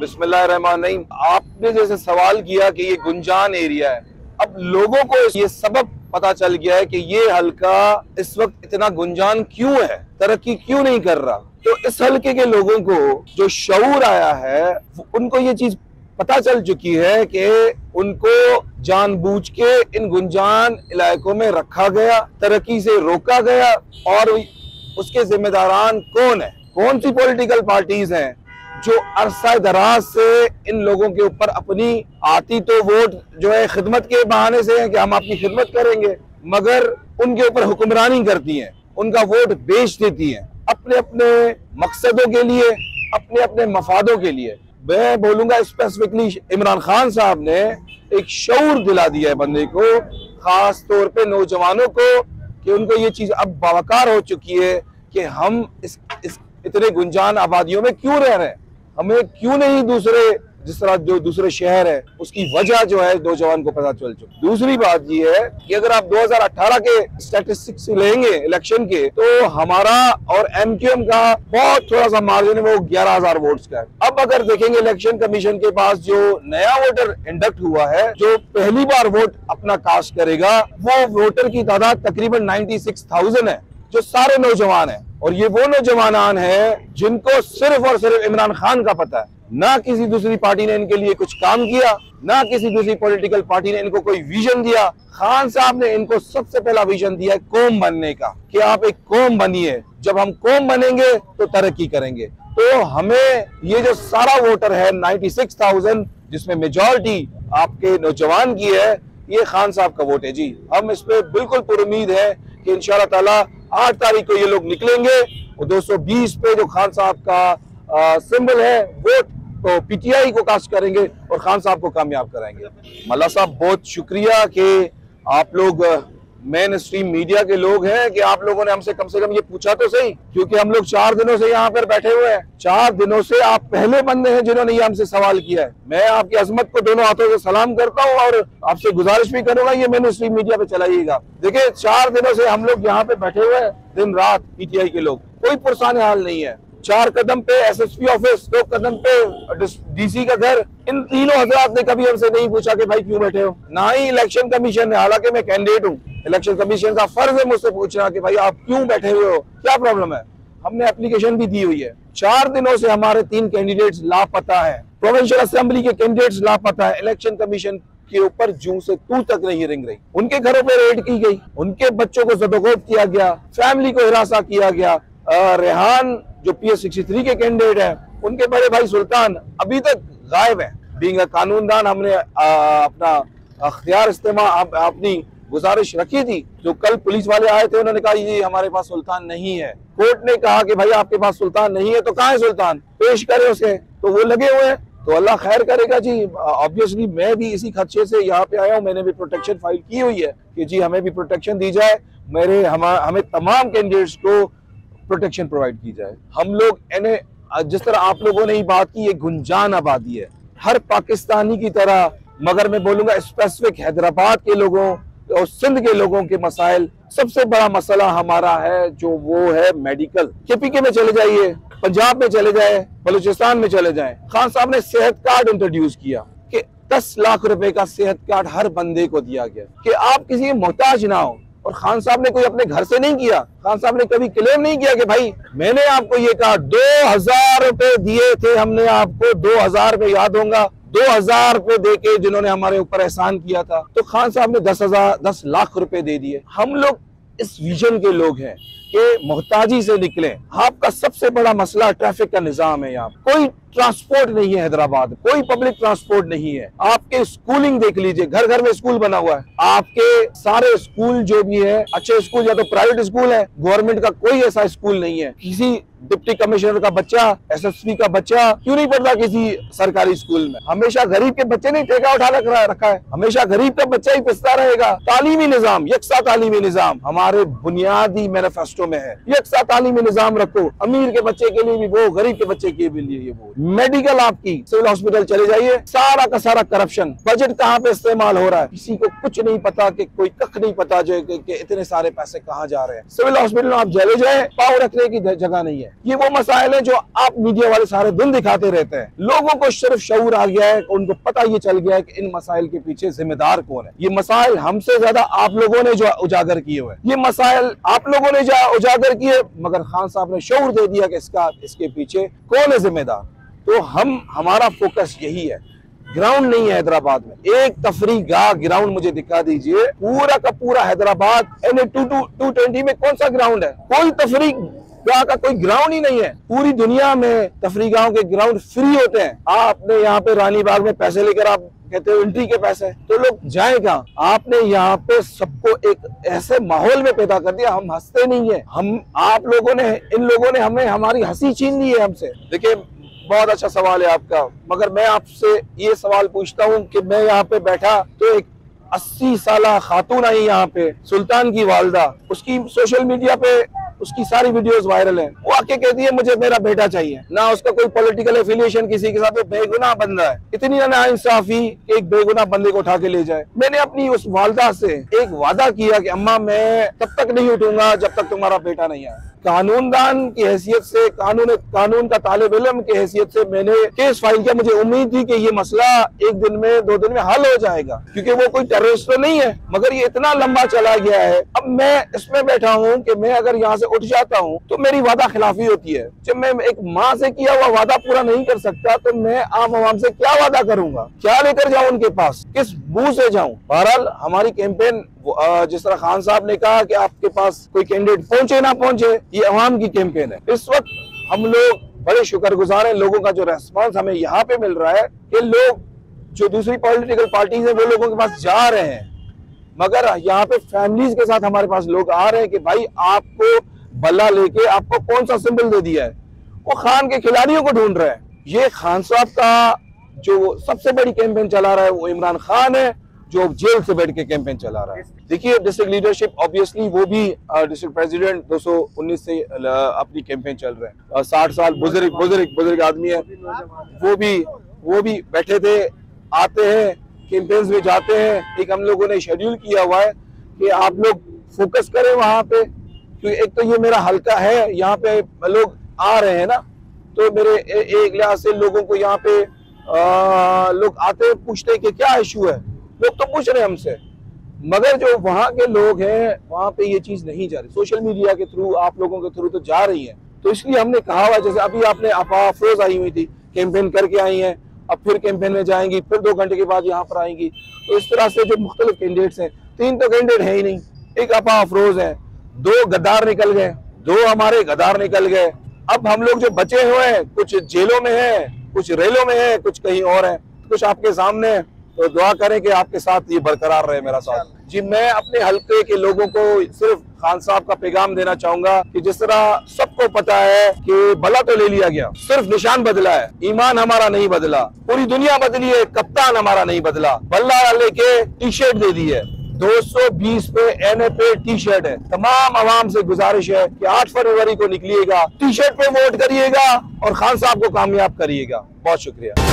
बिस्मिल्लाहिर्रहमानिर्रहीम। आपने जैसे सवाल किया कि ये गुंजान एरिया है, अब लोगों को ये सबक पता चल गया है कि ये हल्का इस वक्त इतना गुंजान क्यों है? तरक्की क्यों नहीं कर रहा? तो इस हल्के के लोगों को जो शऊर आया है उनको ये चीज़ पता चल चुकी है कि उनको जानबूझ के इन गुंजान इलाकों में रखा गया, तरक्की से रोका गया, और उसके जिम्मेदारान कौन है? कौन सी पॉलिटिकल पार्टीज़ हैं? जो अरसा दराज से इन लोगों के ऊपर अपनी आती तो वोट जो है खिदमत के बहाने से है कि हम आपकी खिदमत करेंगे मगर उनके ऊपर हुक्मरानी करती हैं उनका वोट बेच देती हैं अपने अपने मकसदों के लिए अपने अपने मफादों के लिए। मैं बोलूँगा स्पेसिफिकली इमरान खान साहब ने एक शौर दिला दिया है बंदे को खास तौर पे नौजवानों को कि उनको ये चीज़ अब बावकार हो चुकी है कि हम इस, इस इतने गुंजान आबादियों में क्यों रह रहे हैं? हमें क्यों नहीं दूसरे, जिस तरह जो दूसरे शहर है, उसकी वजह जो है नौजवान को पता चल चुकी। दूसरी बात ये है कि अगर आप 2018 के स्टैटिस्टिक्स लेंगे इलेक्शन के तो हमारा और एमक्यूएम का बहुत थोड़ा सा मार्जिन है, वो ग्यारह हज़ार वोट का है। अब अगर देखेंगे इलेक्शन कमीशन के पास जो नया वोटर इंडक्ट हुआ है, जो पहली बार वोट अपना कास्ट करेगा, वो वोटर की तादाद तकरीबन नाइन्टी है। जो सारे नौजवान हैं और ये वो नौजवान हैं जिनको सिर्फ़ और सिर्फ़ इमरान खान का पता है। ना किसी दूसरी पार्टी ने इनके लिए कुछ काम किया ना किसी दूसरी पॉलिटिकल पार्टी ने इनको कोई विजन दिया। खान साहब ने इनको सबसे पहला विजन दिया है कौम बनने का कि आप एक कौम बनिए। जब हम कौम बनेंगे तो तरक्की करेंगे। तो हमें ये जो सारा वोटर है 96,000 जिसमें मेजोरिटी आपके नौजवान की है ये खान साहब का वोट है। जी हम इस पे बिल्कुल पुरुद है कि इन ताला आठ तारीख को ये लोग निकलेंगे। और 220 पे जो खान साहब का सिंबल है, वोट तो पीटीआई को कास्ट करेंगे और खान साहब को कामयाब कराएँगे। मल्ला साहब, बहुत शुक्रिया कि आप लोग मेन स्ट्रीम मीडिया के लोग हैं कि आप लोगों ने हमसे कम से कम ये पूछा तो सही, क्योंकि हम लोग चार दिनों से यहाँ पर बैठे हुए हैं। चार दिनों से आप पहले बंदे हैं जिन्होंने ये हमसे सवाल किया है। मैं आपकी अजमत को दोनों हाथों से सलाम करता हूँ और आपसे गुजारिश भी करूँगा ये मेन स्ट्रीम मीडिया पे चलाइएगा। देखिये चार दिनों से हम लोग यहाँ पे बैठे हुए हैं, दिन रात पीटीआई के लोग। कोई पुरसान हाल नहीं है। चार कदम पे एसएसपी ऑफ़िस दो कदम पे डीसी का घर। इन तीनों हजरात ने कभी हमसे नहीं पूछा कि भाई क्यों बैठे हो? ना ही इलेक्शन कमीशन ने। हालाँकि मैं कैंडिडेट हूँ। इलेक्शन कमीशन का फ़र्ज़ है मुझसे पूछना कि भाई आप क्यों बैठे हुए हो? क्या प्रॉब्लम है? हमने एप्लीकेशन भी दी हुई है। चार दिनों से हमारे तीन कैंडिडेट लापता है। प्रोविंशियल असेंबली के कैंडिडेट लापता है। इलेक्शन कमीशन के ऊपर जू से तू तक नहीं रिंग रही। उनके घरों पर रेड की गई। उनके बच्चों को जदोगोब किया गया। फैमिली को हिरासा किया गया। रेहान जो पी एस सिक्सटी थ्री के कैंडिडेट है उनके बड़े भाई सुल्तान अभी तक गायब है। बींग कानूनदान हमने आ, अपना अख्तियार इस्तेमाल अपनी गुजारिश रखी थी। जो कल पुलिस वाले आए थे उन्होंने कहा ये हमारे पास सुल्तान नहीं है। कोर्ट ने कहा कि भाई आपके पास सुल्तान नहीं है तो कहा है सुल्तान? पेश करे उसे। तो वो लगे हुए हैं। तो अल्लाह खैर करेगा जी। ऑब्वियसली मैं भी इसी खदशे से यहाँ पे आया हूँ। मैंने भी प्रोटेक्शन फ़ाइल की हुई है कि जी हमें भी प्रोटेक्शन दी जाए। मेरे हम हमें तमाम कैंडिडेट्स को प्रोटेक्शन प्रोवाइड की जाए। हम लोग इन्हें जिस तरह आप लोगों ने ही बात की, ये गुंजान आबादी है। हर पाकिस्तानी की तरह, मगर मैं बोलूँगा स्पेसिफिक हैदराबाद के लोगों और सिंध के लोगों के मसाइल, सबसे बड़ा मसला हमारा है जो वो है मेडिकल के में चले जाइए, पंजाब में चले जाए, बलूचिस्तान में चले जाए। खान साहब ने सेहत कार्ड इंट्रोड्यूस किया कि 10 लाख रुपए का सेहत कार्ड हर बंदे को दिया गया कि आप किसी मोहताज ना हो। और खान साहब ने कोई अपने घर से नहीं किया? खान साहब ने कभी क्लेम नहीं किया कि भाई, मैंने आपको ये कहा, दो हज़ार रुपए दिए थे हमने आपको, दो हज़ार रुपए याद होगा, दो हज़ार रुपए दे के जिन्होंने हमारे ऊपर एहसान किया था। तो खान साहब ने दस हज़ार, दस लाख रुपए दे दिए। हम लोग इस विजन के लोग हैं कि मोहताजी से निकले। आपका सबसे बड़ा मसला ट्रैफ़िक का निज़ाम है यहाँ। कोई ट्रांसपोर्ट नहीं है हैदराबाद, कोई पब्लिक ट्रांसपोर्ट नहीं है। आपके स्कूलिंग देख लीजिए घर घर में स्कूल बना हुआ है। आपके सारे स्कूल जो भी है, अच्छे स्कूल या तो प्राइवेट स्कूल है गवर्नमेंट का कोई ऐसा स्कूल नहीं है। किसी डिप्टी कमिश्नर का बच्चा एसएसपी का बच्चा, क्यों नहीं पढ़ता किसी सरकारी स्कूल में? हमेशा गरीब के बच्चे नहीं ठेका उठा रखा है हमेशा गरीब का बच्चा ही पिसता रहेगा। तालीमी निज़ाम, यकसा तालीमी निज़ाम, हमारे बुनियादी मैनिफेस्टो में है। यकसा तालीमी निज़ाम रखो। अमीर के बच्चे के लिए भी वो, गरीब के बच्चे के लिए वो। मेडिकल आपकी, सिविल हॉस्पिटल चले जाइए। सारा का सारा करप्शन बजट कहाँ पे इस्तेमाल हो रहा है? किसी को कुछ नहीं पता कि कोई कख नहीं पता जो इतने सारे पैसे कहाँ जा रहे हैं। सिविल हॉस्पिटल में आप चले जाए, पाव रखने की जगह नहीं है। ये वो मसाइल है जो आप मीडिया वाले सारे दिन दिखाते रहते हैं। लोगों को सिर्फ़ शऊर आ गया है, उनको पता ये चल गया है कि इन मसाइल के पीछे जिम्मेदार कौन है। ये मसाइल हमसे ज़्यादा आप लोगों ने जो उजागर किए हुए ये मसाइल आप लोगों ने जो उजागर किए, मगर खान साहब ने शऊर दे दिया कि इसका, इसके पीछे कौन है जिम्मेदार? तो हम, हमारा फोकस यही है। ग्राउंड नहीं है हैदराबाद में। एक तफरी ग्राउंड मुझे दिखा दीजिए। पूरा का पूरा Hyderabad N A two two two twenty में कौन सा ग्राउंड है? कोई तफरी गाह का कोई ग्राउंड ही नहीं है। पूरी दुनिया में तफरी गाँव के ग्राउंड फ्री होते हैं। आपने यहाँ पे रानी बाग में पैसे लेकर आप कहते हो एंट्री के पैसे। तो लोग जाए कहाँ? आपने यहाँ पे सबको एक ऐसे माहौल में पैदा कर दिया, हम हँसते नहीं है। हम, आप लोगों ने, इन लोगों ने हमें, हमारी हँसी छीन ली है हमसे। देखिए, बहुत अच्छा सवाल है आपका। मगर मैं आपसे ये सवाल पूछता हूँ कि मैं यहाँ पे बैठा तो एक अस्सी साल खातून आई यहाँ पे, सुल्तान की वालदा। उसकी सोशल मीडिया पे उसकी सारी वीडियोस वायरल हैं। आके कहती है मुझे मेरा बेटा चाहिए। ना उसका कोई पॉलिटिकल एफिलिएशन किसी के साथ, वो बेगुनाह बंदा है। इतनी ना इंसाफी एक बेगुनाह बंदे को उठा के ले जाए। मैंने अपनी उस वालदा से एक वादा किया कि, अम्मा, मैं तब तक नहीं उठूँगा जब तक तुम्हारा बेटा नहीं आया कानूनदान की हैसियत से, कानून कानून का तालब इलम की हैसियत से मैंने केस फ़ाइल किया। मुझे उम्मीद थी कि ये मसला एक दिन में, दो दिन में हल हो जाएगा, क्योंकि वो कोई टेररिस्ट तो नहीं है। मगर ये इतना लंबा चला गया है। अब मैं इसमें बैठा हूँ कि मैं अगर यहाँ से उठ जाता हूँ तो मेरी वादा खिलाफी होती है। जब मैं एक माँ से किया हुआ वादा पूरा नहीं कर सकता तो मैं आम आवाम से क्या वादा करूँगा? क्या लेकर जाऊँ उनके पास? किस मुँह से जाऊँ? बहरहाल, हमारी कैंपेन जिस तरह खान साहब ने कहा कि आपके पास कोई कैंडिडेट पहुँचे ना पहुँचे, ये अवाम की कैंपेन है। इस वक्त हम लोग बड़े शुक्रगुजार हैं लोगों का जो रेस्पॉन्स हमें यहाँ पे मिल रहा है कि लोग जो दूसरी पॉलिटिकल पार्टीज़ है, वो लोगों के पास जा रहे हैं। मगर यहाँ पे फैमिलीज़ के साथ हमारे पास लोग आ रहे हैं कि भाई, आपको बल्ला लेके आपको कौन सा सिंबल दे दिया है? वो खान के खिलाड़ियों को ढूंढ रहे हैं। ये खान साहब का जो सबसे बड़ी कैंपेन चला रहा है, वो इमरान खान है, जो जेल से बैठ के कैंपेन चला रहा है। देखिए डिस्ट्रिक्ट लीडरशिप ऑब्वियसली वो भी डिस्ट्रिक्ट प्रेसिडेंट 219 से अपनी कैंपेन चल रहे हैं। साठ साल बुज़ुर्ग बुज़ुर्ग बुज़ुर्ग आदमी है। वो भी वो भी बैठे थे, आते हैं कैंपेन्स में जाते हैं। एक हम लोगों ने शेड्यूल किया हुआ है कि आप लोग फोकस करें वहाँ पे। क्योंकि एक तो ये मेरा हल्का है, यहाँ पे लोग आ रहे हैं ना तो मेरे एक लिहाज से लोगों को यहाँ पे लोग आते पूछते कि क्या इशू है? लोग तो पूछ रहे हैं हमसे। मगर जो वहाँ के लोग हैं, वहाँ पे ये चीज़ नहीं जा रही। सोशल मीडिया के थ्रू आप लोगों के थ्रू तो जा रही है। तो इसलिए हमने कहा हुआ, जैसे अभी आपने अफरोज आई हुई थी कैंपेन करके आई हैं, अब फिर कैंपेन में जाएँगी, फिर दो घंटे के बाद यहाँ पर आएँगी। तो इस तरह से जो मुख्तलिफ़ कैंडिडेट्स हैं, तीन तो कैंडिडेट है ही नहीं, एक अफवाह अफरोज है। दो गद्दार निकल गए दो हमारे गद्दार निकल गए। अब हम लोग जो बचे हुए हैं कुछ जेलों में है कुछ रेलों में है कुछ कहीं और है कुछ आपके सामने तो दुआ करें कि आपके साथ ये बरकरार रहे मेरा साथ। जी मैं अपने हल्के के लोगों को सिर्फ़ खान साहब का पैगाम देना चाहूँगा कि जिस तरह सबको पता है कि बला तो ले लिया गया सिर्फ़ निशान बदला है ईमान हमारा नहीं बदला पूरी दुनिया बदली है कप्तान हमारा नहीं बदला। बल्ला लेके टी शर्ट दे दी है। 220 पे एन पे टी शर्ट है। तमाम आवाम से गुजारिश है कि 8 फरवरी को निकलिएगा। टी शर्ट पे वोट करिएगा और खान साहब को कामयाब करिएगा। बहुत शुक्रिया।